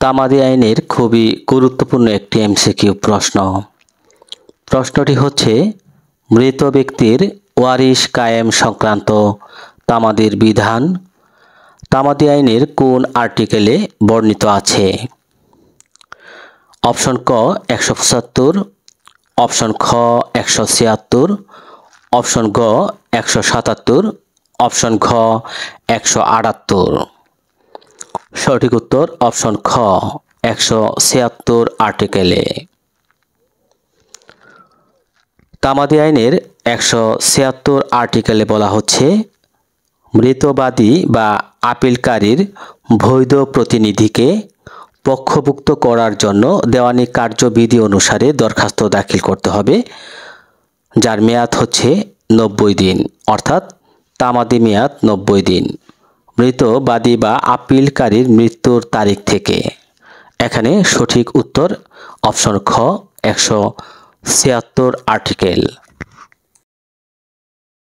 তামাদি আইনের খুবই গুরুত্বপূর্ণ একটি এমসিকিউ প্রশ্ন। প্রশ্নটি হচ্ছে, মৃত ব্যক্তির ওয়ারিশ কায়েম সংক্রান্ত তামাদির বিধান তামাদি আইনের কোন আর্টিকেলে বর্ণিত আছে? অপশন ক, একশো পঁচাত্তর, অপশন খ, একশো ছিয়াত্তর, অপশন গ, একশো সাতাত্তর, অপশন ঘ, একশো আটাত্তর। সঠিক উত্তর অপশন খ, একশো ছিয়াত্তর আর্টিকেলে। তামাদি আইনের একশো ছিয়াত্তর আর্টিকেলে বলা হচ্ছে, মৃতবাদী বা আপিলকারীর বৈধ প্রতিনিধিকে পক্ষভুক্ত করার জন্য দেওয়ানি কার্যবিধি অনুসারে দরখাস্ত দাখিল করতে হবে, যার মেয়াদ হচ্ছে নব্বই দিন, অর্থাৎ তামাদি মেয়াদ নব্বই দিন। মৃতবাদী বা আপিলকারীর মৃত্যুর তারিখ থেকে। এখানে সঠিক উত্তর অপশন খ একশো ছিয়াত্তর আর্টিকেল।